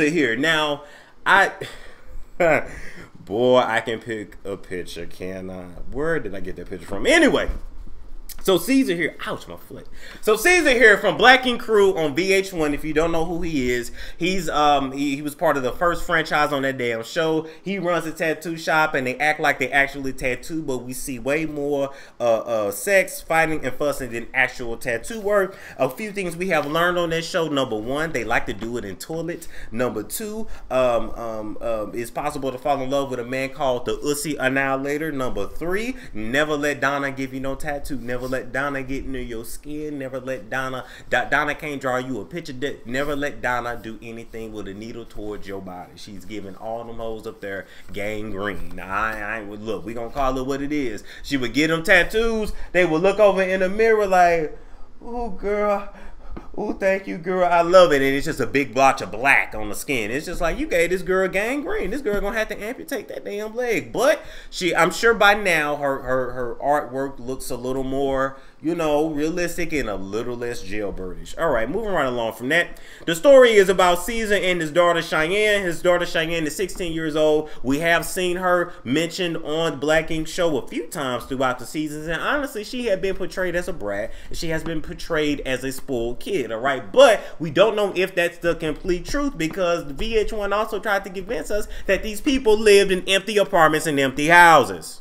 Caesar here. Now, I boy, I can pick a picture, can I? Where did I get that picture from? Anyway, so Caesar here, ouch, my foot. So Caesar here from Black Ink Crew on VH1. If you don't know who he is, he's um he, he was part of the first franchise on that damn show. He runs a tattoo shop, and they act like they actually tattoo, but we see way more uh, uh sex, fighting, and fussing than actual tattoo work. A few things we have learned on this show. Number one, they like to do it in toilets. Number two, um um, um it's possible to fall in love with a man called the Ussy Annihilator. Number three, never let Donna give you no tattoo. Never let Donna get into your skin. Never let Donna. Donna can't draw you a picture. Never let Donna do anything with a needle towards your body. She's giving all them hoes up there gangrene. I, I ain't look. We gonna call it what it is. She would get them tattoos. They would look over in the mirror like, "Oh, girl." Oh, thank you, girl. I love it. And it's just a big blotch of black on the skin. It's just like you gave this girl gangrene. This girl gonna have to amputate that damn leg. But she, I'm sure by now her her her artwork looks a little more you know, realistic and a little less jailbirdish. All right, moving right along from that. The story is about Caesar and his daughter Cheyenne. His daughter Cheyenne is 16 years old. We have seen her mentioned on Black Ink Show a few times throughout the seasons, and honestly, she had been portrayed as a brat. She has been portrayed as a spoiled kid. All right, but we don't know if that's the complete truth because VH1 also tried to convince us that these people lived in empty apartments and empty houses.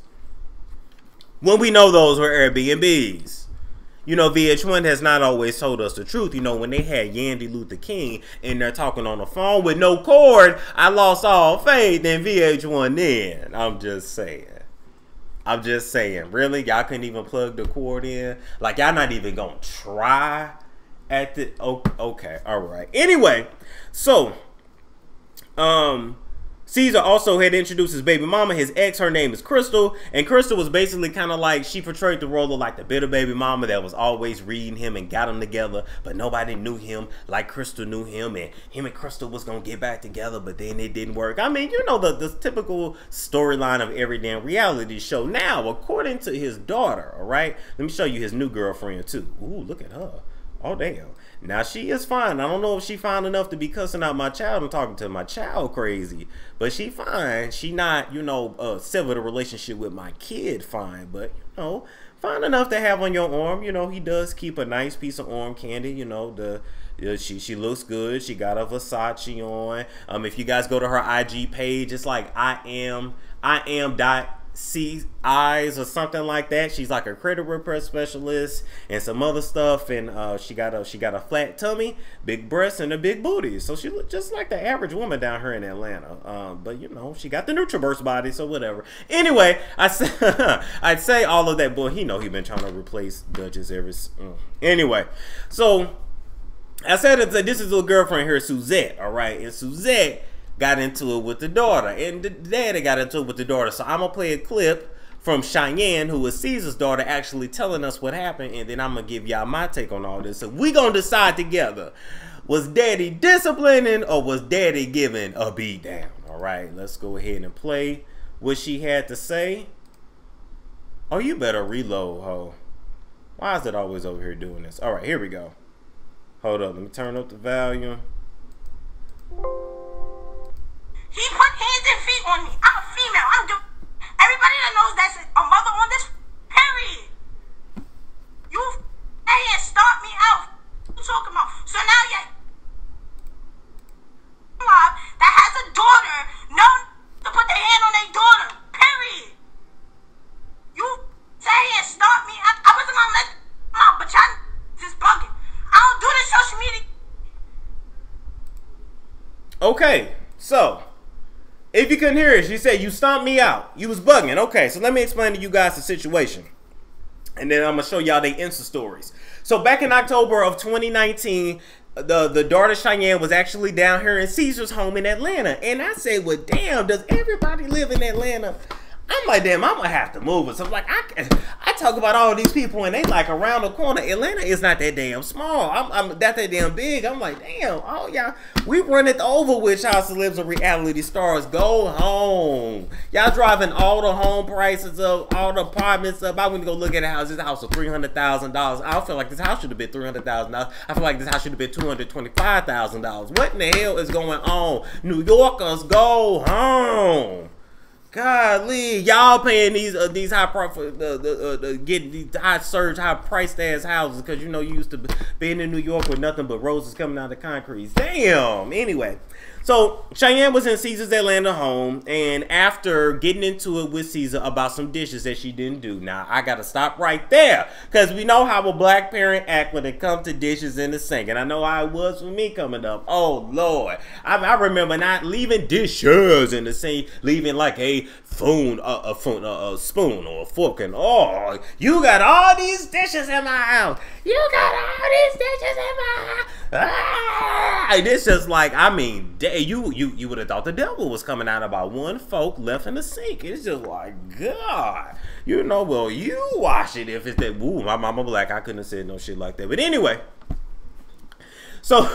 When we know those were Airbnbs you know, VH1 has not always told us the truth. You know, when they had Yandy Luther King and they're talking on the phone with no cord, I lost all faith in VH1 then. I'm just saying. I'm just saying. Really? Y'all couldn't even plug the cord in? Like, y'all not even gonna try at the. Okay. All right. Anyway, so, um, Caesar also had introduced his baby mama, his ex. Her name is Crystal, and Crystal was basically kind of like she portrayed the role of like the bitter baby mama that was always reading him and got him together, but nobody knew him like Crystal knew him, and him and Crystal was gonna get back together, but then it didn't work. I mean, you know the the typical storyline of every damn reality show. Now, according to his daughter, all right, let me show you his new girlfriend too. Ooh, look at her. Oh damn. Now she is fine. I don't know if she fine enough to be cussing out my child and talking to my child crazy, but she fine. She not, you know, uh, sever the relationship with my kid fine, but you know, fine enough to have on your arm. You know, he does keep a nice piece of arm candy. You know, the she she looks good. She got a Versace on. Um, if you guys go to her IG page, it's like I am I am dot see eyes or something like that. She's like a credit repair specialist and some other stuff, and uh, she got a she got a flat tummy, big breasts, and a big booty. So she looked just like the average woman down here in Atlanta. Um, but you know, she got the NutraBurst body, so whatever. Anyway, I say I'd say all of that. Boy, he know he been trying to replace Dutchess ever. Uh. Anyway, so. I said that this is a girlfriend here, Suzette, all right? And Suzette got into it with the daughter, and the daddy got into it with the daughter. So I'm gonna play a clip from Cheyenne, who is Caesar's daughter, actually telling us what happened, and then I'm gonna give y'all my take on all this. So we gonna decide together: was Daddy disciplining or was Daddy giving a beat down? All right, let's go ahead and play what she had to say. Oh, you better reload, ho. Why is it always over here doing this? All right, here we go. Hold up, let me turn up the volume. He put hands and feet on me. I'm a female. I'm do- everybody that knows that's a mother on this period. You and start me out. What you talking about? So now you mom that has a daughter know to put their hand on their daughter. Period. You say and start me. I, I wasn't gonna let mom, but y'all just bugging. I don't do this social media. Okay, so if you couldn't hear it, she said, You stomped me out. You was bugging. Okay, so let me explain to you guys the situation. And then I'm going to show y'all the Insta stories. So back in October of 2019, the, the daughter Cheyenne was actually down here in Caesar's home in Atlanta. And I said, Well, damn, does everybody live in Atlanta? I'm like, damn, I'm gonna have to move. So I'm like, I, I talk about all these people and they like around the corner. Atlanta is not that damn small. I'm, I'm that that damn big. I'm like, damn, oh y'all, we run it over with y'all celebs and reality stars. Go home. Y'all driving all the home prices up, all the apartments up. I went to go look at a house. This house was three hundred thousand dollars. I feel like this house should have been three hundred thousand dollars. I feel like this house should have been two hundred twenty-five thousand dollars. What in the hell is going on? New Yorkers, go home. Golly, y'all paying these uh, these high profit, uh, the, uh, getting these high surge, high priced ass houses because you know you used to being in New York with nothing but roses coming out of the concrete. Damn. Anyway, so Cheyenne was in Caesar's Atlanta home, and after getting into it with Caesar about some dishes that she didn't do, now I gotta stop right there because we know how a black parent act when it comes to dishes in the sink, and I know how it was for me coming up. Oh Lord, I, I remember not leaving dishes in the sink, leaving like a spoon, a, a, spoon, a, a spoon or a fork, and oh, you got all these dishes in my house. You got all these dishes in my house. Ah! And it's just like I mean, you you you would have thought the devil was coming out about one folk left in the sink. It's just like God, you know. Well, you wash it if it's that. Ooh, my mama black. I couldn't have said no shit like that. But anyway. So,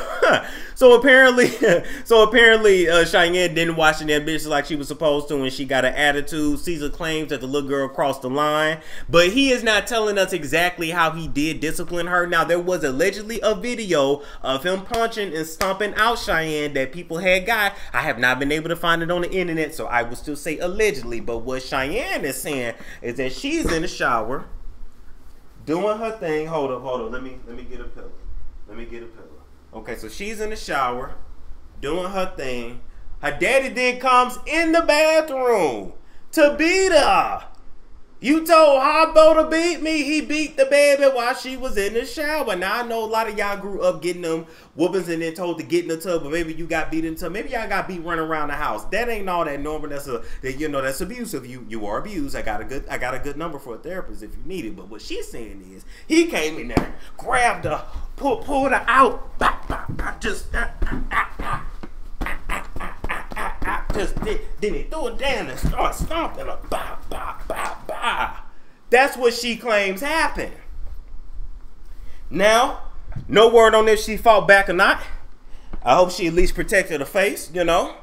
so apparently, so apparently, uh, Cheyenne didn't wash the bitches like she was supposed to, and she got an attitude. Caesar claims that the little girl crossed the line, but he is not telling us exactly how he did discipline her. Now, there was allegedly a video of him punching and stomping out Cheyenne that people had got. I have not been able to find it on the internet, so I will still say allegedly. But what Cheyenne is saying is that she's in the shower doing her thing. Hold up, hold up. Let me let me get a pillow. Let me get a pillow. Okay, so she's in the shower doing her thing. Her daddy then comes in the bathroom to beat her. You told Hobbo to beat me. He beat the baby while she was in the shower. Now I know a lot of y'all grew up getting them whoopings and then told to get in the tub, but maybe you got beat in the tub. Maybe y'all got beat running around the house. That ain't all that normal. That's a that you know that's abusive. You you are abused. I got a good I got a good number for a therapist if you need it. But what she's saying is he came in there, grabbed her, pull, pulled her out, bah, bah, bah, just just then, he threw it down and started stomping her. Bah, bah, bah. That's what she claims happened. Now, no word on if she fought back or not. I hope she at least protected her face, you know.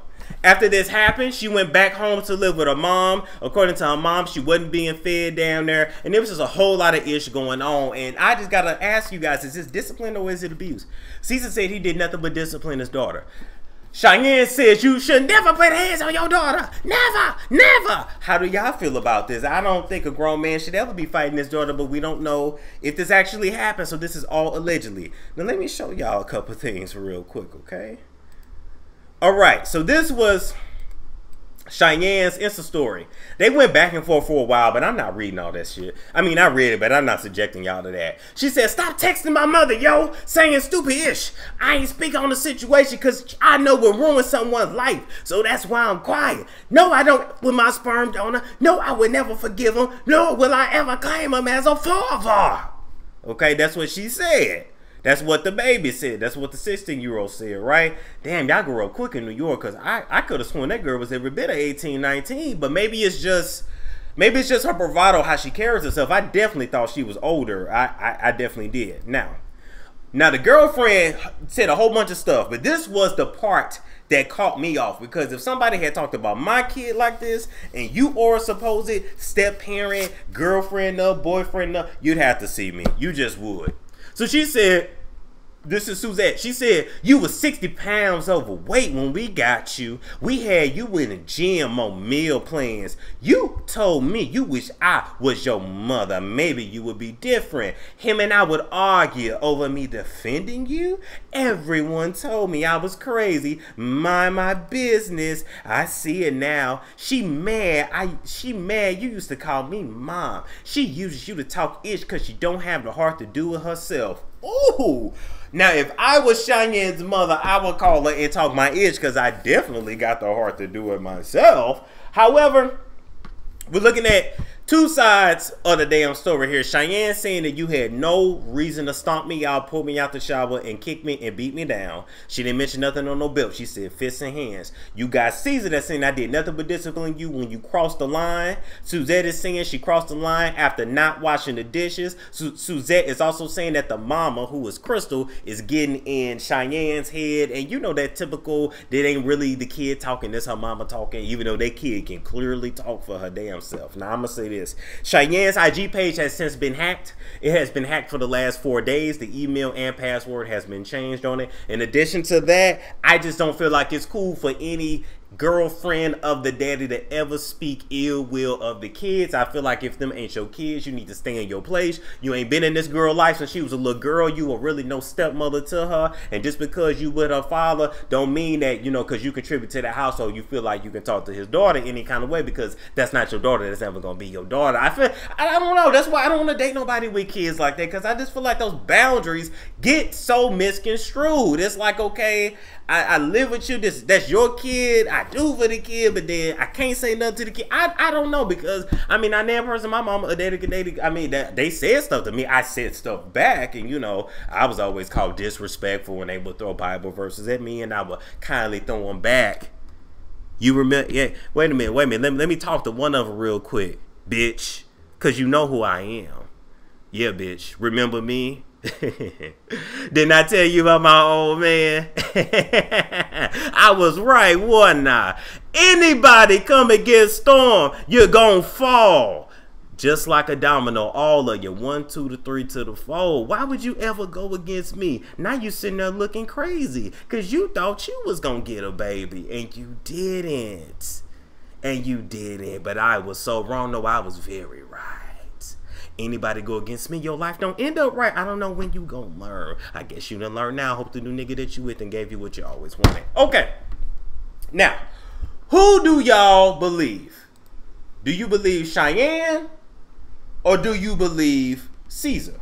After this happened, she went back home to live with her mom. According to her mom, she wasn't being fed down there. And there was just a whole lot of ish going on. And I just got to ask you guys, is this discipline or is it abuse? Caesar said he did nothing but discipline his daughter. Cheyenne says you should never put hands on your daughter. Never, never. How do y'all feel about this? I don't think a grown man should ever be fighting his daughter, but we don't know if this actually happened. So this is all allegedly. Now let me show y'all a couple things real quick, okay? All right, so this was Cheyenne's Insta story. They went back and forth for a while, but I'm not reading all that shit. I mean, I read it, but I'm not subjecting y'all to that. She said, Stop texting my mother, yo, saying stupid ish. I ain't speak on the situation because I know we'll ruin someone's life. So that's why I'm quiet. No, I don't with my sperm donor. No, I would never forgive him. Nor will I ever claim him as a father. Okay, that's what she said. That's what the baby said. That's what the 16 year old said, right? Damn, y'all grew up quick in New York because I, I could have sworn that girl was every bit of 18, 19, but maybe it's just. Maybe it's just her bravado, how she carries herself. I definitely thought she was older. I, I, I definitely did. Now, now the girlfriend said a whole bunch of stuff, but this was the part that caught me off because if somebody had talked about my kid like this and you are a supposed step parent, girlfriend, no boyfriend, no, you'd have to see me. You just would. So she said, this is Suzette. She said, You were 60 pounds overweight when we got you. We had you in the gym on meal plans. You told me you wish I was your mother. Maybe you would be different. Him and I would argue over me defending you. Everyone told me I was crazy. Mind my business. I see it now. She mad. I she mad. You used to call me mom. She uses you to talk ish because she don't have the heart to do it herself. Ooh. Now, if I was Cheyenne's mother, I would call her and talk my itch because I definitely got the heart to do it myself. However, we're looking at two sides of the damn story here. Cheyenne saying that you had no reason to stomp me out, pull me out the shower, and kick me and beat me down. She didn't mention nothing on no belt. She said fists and hands. You got Caesar that's saying I did nothing but discipline you when you crossed the line. Suzette is saying she crossed the line after not washing the dishes. Su- Suzette is also saying that the mama, who is Crystal, is getting in Cheyenne's head. And you know that typical, that ain't really the kid talking, this her mama talking, even though that kid can clearly talk for her damn self. Now I'm gonna say this this. Cheyenne's IG page has since been hacked. It has been hacked for the last four days. The email and password has been changed on it. In addition to that, I just don't feel like it's cool for any girlfriend of the daddy to ever speak ill will of the kids. I feel like if them ain't your kids, you need to stay in your place. You ain't been in this girl life since she was a little girl. You were really no stepmother to her. And just because you with her father don't mean that, you know, because you contribute to the household, you feel like you can talk to his daughter any kind of way because that's not your daughter. That's never going to be your daughter. I feel, I, don't know. That's why I don't want to date nobody with kids like that because I just feel like those boundaries get so misconstrued. It's like, okay, I, I live with you. This that's your kid. I do for the kid, but then I can't say nothing to the kid. I, I don't know because I mean I never person my mama a dated I mean that they said stuff to me. I said stuff back, and you know I was always called disrespectful when they would throw Bible verses at me, and I would kindly throw them back. You remember? Yeah. Wait a minute. Wait a minute. Let me let me talk to one of them real quick, bitch, because you know who I am. Yeah, bitch. Remember me? Didn't I tell you about my old man? I was right, wasn't I? Anybody come against Storm, you're gonna fall. Just like a domino, all of you. One, two, to three, to the four. Why would you ever go against me? Now you sitting there looking crazy. Cause you thought you was gonna get a baby. And you didn't. And you didn't. But I was so wrong. No, I was very right anybody go against me, your life don't end up right. I don't know when you gonna learn. I guess you done learn now. Hope the new nigga that you with and gave you what you always wanted. Okay. Now, who do y'all believe? Do you believe Cheyenne or do you believe Caesar?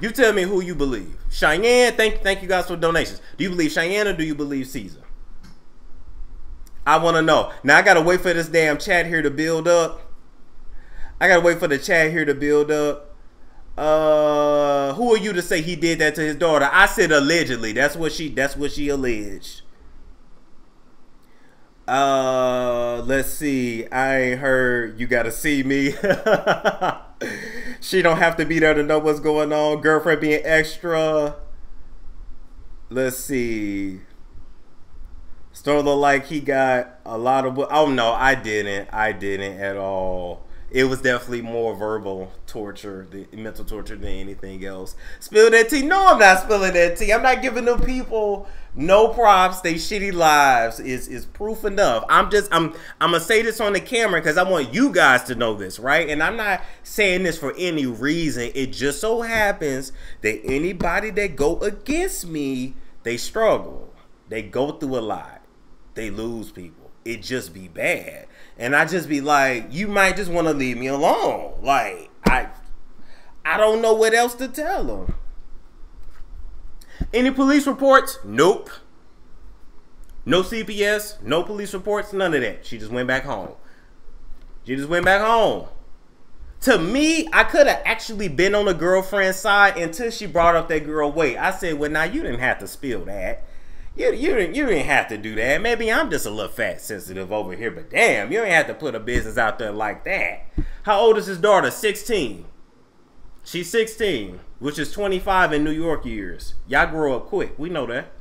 You tell me who you believe. Cheyenne, thank thank you guys for donations. Do you believe Cheyenne or do you believe Caesar? I want to know. Now I gotta wait for this damn chat here to build up. I gotta wait for the chat here to build up. Uh, who are you to say he did that to his daughter? I said allegedly. That's what she. That's what she alleged. Uh, let's see. I ain't heard. You gotta see me. she don't have to be there to know what's going on. Girlfriend being extra. Let's see. Still look like he got a lot of. Oh no, I didn't. I didn't at all it was definitely more verbal torture, the mental torture than anything else. Spill that tea? No, I'm not spilling that tea. I'm not giving them people no props. They shitty lives is is proof enough. I'm just I'm I'm gonna say this on the camera because I want you guys to know this, right? And I'm not saying this for any reason. It just so happens that anybody that go against me, they struggle. They go through a lot. They lose people. It just be bad and I just be like, you might just want to leave me alone. Like I, I don't know what else to tell them. Any police reports? Nope. No CPS, no police reports, none of that. She just went back home. She just went back home. To me, I could have actually been on the girlfriend's side until she brought up that girl weight. I said, well, now you didn't have to spill that. You, you, didn't, you didn't have to do that. Maybe I'm just a little fat sensitive over here, but damn, you ain't have to put a business out there like that. How old is his daughter? 16. She's 16, which is 25 in New York years. Y'all grow up quick. We know that.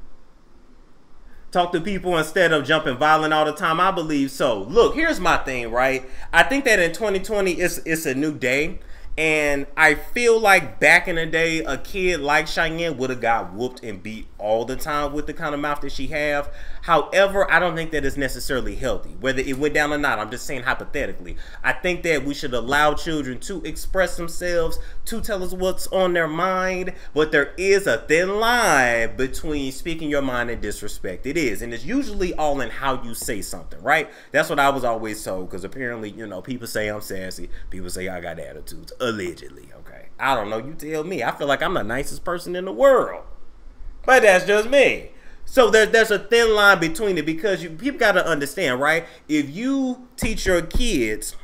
Talk to people instead of jumping violent all the time. I believe so. Look, here's my thing, right? I think that in 2020, it's it's a new day. And I feel like back in the day, a kid like Cheyenne would have got whooped and beat all the time with the kind of mouth that she have. However, I don't think that is necessarily healthy. Whether it went down or not, I'm just saying hypothetically. I think that we should allow children to express themselves, to tell us what's on their mind. But there is a thin line between speaking your mind and disrespect. It is. And it's usually all in how you say something, right? That's what I was always told. Because apparently, you know, people say I'm sassy. People say I got attitudes Allegedly, okay. I don't know. You tell me. I feel like I'm the nicest person in the world. But that's just me. So there's there's a thin line between it because you people got to understand, right? If you teach your kids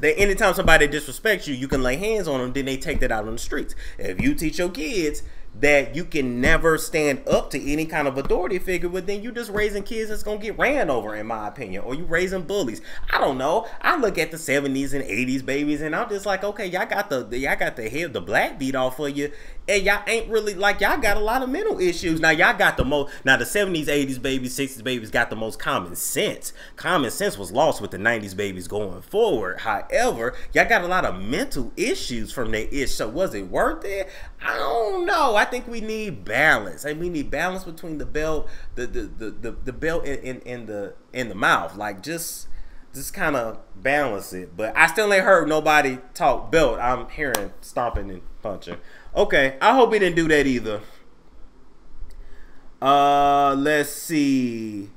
that anytime somebody disrespects you, you can lay hands on them, then they take that out on the streets. If you teach your kids that you can never stand up to any kind of authority figure, but then you just raising kids that's gonna get ran over, in my opinion, or you raising bullies. I don't know. I look at the '70s and '80s babies, and I'm just like, okay, y'all got the y'all got the head the black beat off of you, and y'all ain't really like y'all got a lot of mental issues. Now y'all got the most. Now the '70s, '80s babies, '60s babies got the most common sense. Common sense was lost with the '90s babies going forward. However, y'all got a lot of mental issues from that ish. So was it worth it? I don't know. I think we need balance. I and we need balance between the belt, the the the the, the belt in, in, in the in the mouth. Like just just kind of balance it. But I still ain't heard nobody talk belt. I'm hearing stomping and punching. Okay, I hope he didn't do that either. Uh, let's see.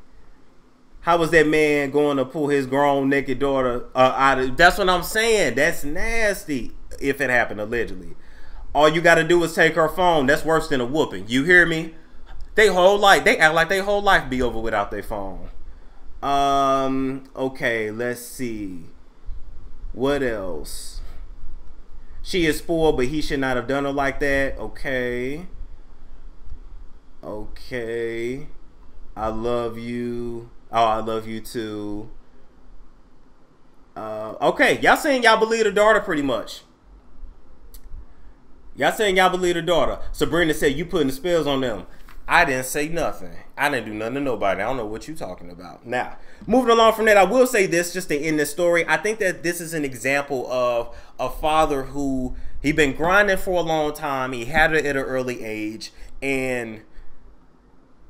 How was that man going to pull his grown naked daughter uh, out of? That's what I'm saying. That's nasty. If it happened allegedly, all you got to do is take her phone. That's worse than a whooping. You hear me? They whole life. They act like they whole life be over without their phone. Um. Okay. Let's see. What else? She is spoiled, but he should not have done her like that. Okay. Okay. I love you. Oh, I love you too. Uh, okay, y'all saying y'all believe the daughter pretty much. Y'all saying y'all believe the daughter. Sabrina said you putting the spells on them. I didn't say nothing. I didn't do nothing to nobody. I don't know what you're talking about. Now, moving along from that, I will say this just to end this story. I think that this is an example of a father who he been grinding for a long time. He had it at an early age, and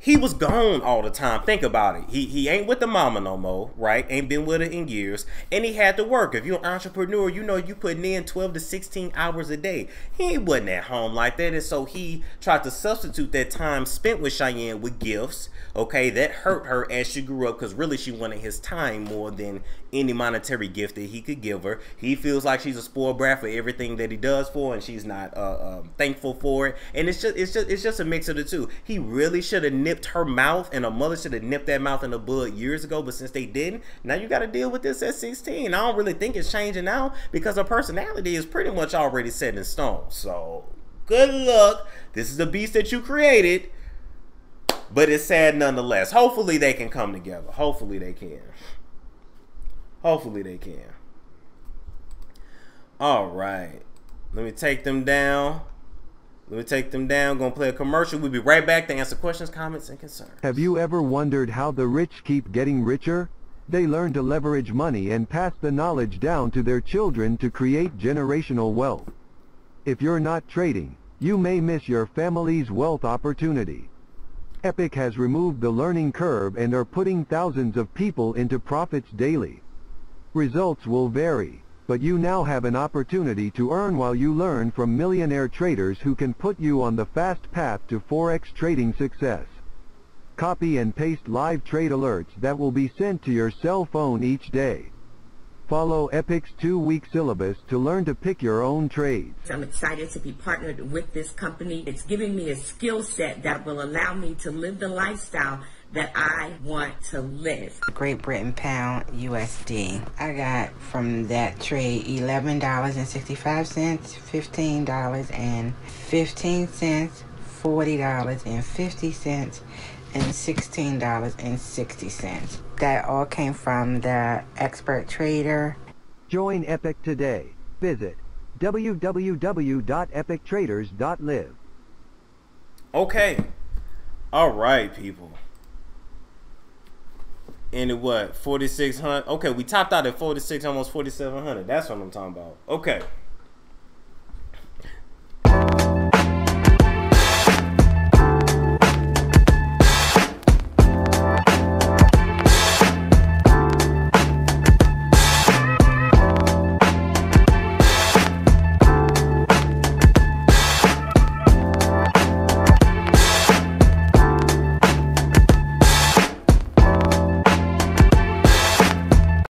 he was gone all the time. Think about it. He he ain't with the mama no more, right? Ain't been with her in years. And he had to work. If you're an entrepreneur, you know you putting in 12 to 16 hours a day. He wasn't at home like that. And so he tried to substitute that time spent with Cheyenne with gifts. Okay, that hurt her as she grew up because really she wanted his time more than any monetary gift that he could give her. He feels like she's a spoiled brat for everything that he does for, and she's not uh, um, thankful for it. And it's just it's just it's just a mix of the two. He really should have nipped her mouth, and a mother should have nipped that mouth in the bud years ago. But since they didn't, now you got to deal with this at 16. I don't really think it's changing now because her personality is pretty much already set in stone. So good luck. This is the beast that you created. But it's sad nonetheless. Hopefully they can come together. Hopefully they can. Hopefully they can. All right. Let me take them down. Let me take them down. Gonna play a commercial. We'll be right back to answer questions, comments, and concerns. Have you ever wondered how the rich keep getting richer? They learn to leverage money and pass the knowledge down to their children to create generational wealth. If you're not trading, you may miss your family's wealth opportunity. Epic has removed the learning curve and are putting thousands of people into profits daily. Results will vary, but you now have an opportunity to earn while you learn from millionaire traders who can put you on the fast path to Forex trading success. Copy and paste live trade alerts that will be sent to your cell phone each day. Follow Epic's two-week syllabus to learn to pick your own trades. I'm excited to be partnered with this company. It's giving me a skill set that will allow me to live the lifestyle that I want to live. Great Britain pound USD. I got from that trade $11.65, $15.15, $40.50, and $16.60. That all came from the expert trader. Join Epic today. Visit www.epictraders.live. Okay. All right, people. And it what? 4600. Okay, we topped out at 46 almost 4700. That's what I'm talking about. Okay.